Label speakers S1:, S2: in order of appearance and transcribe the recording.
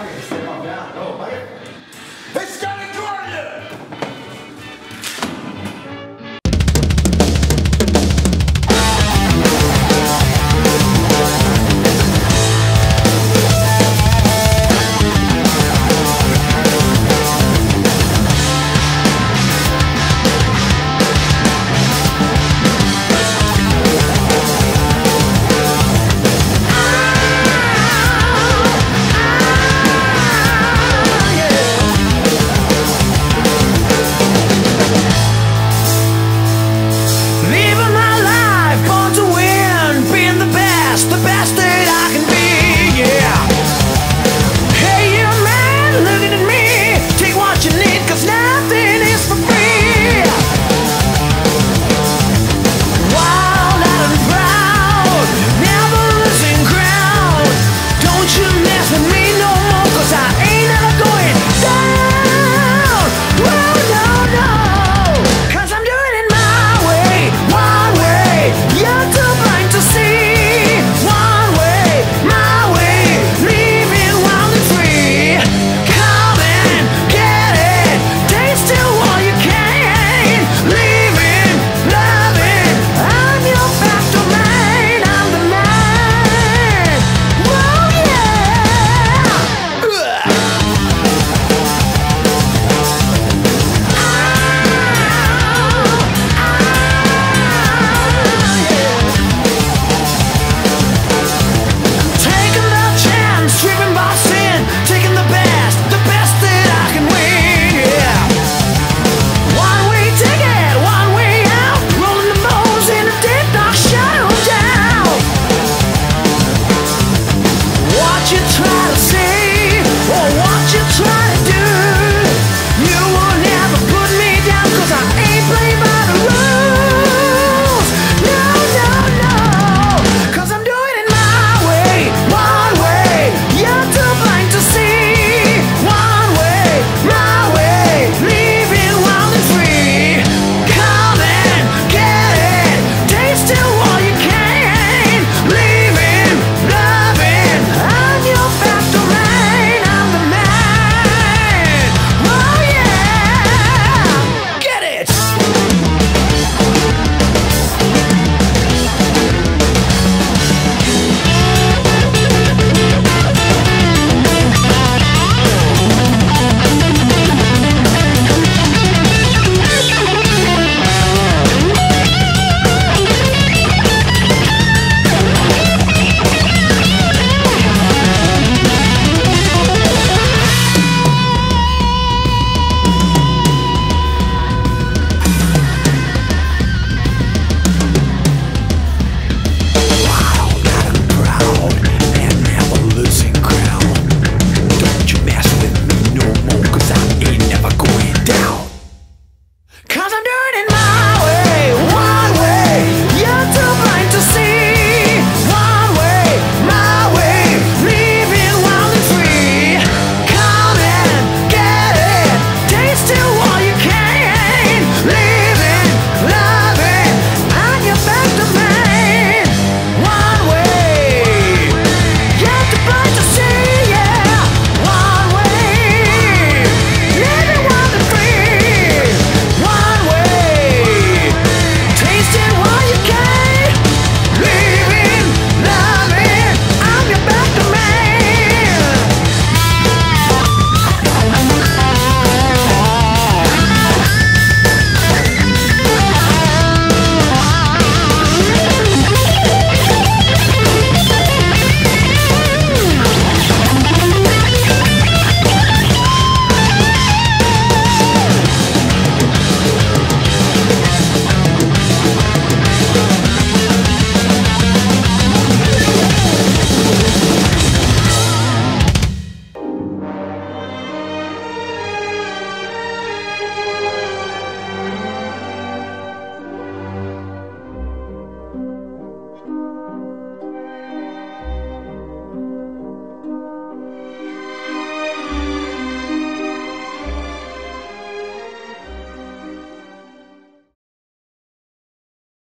S1: 二点四放假，哦 có 点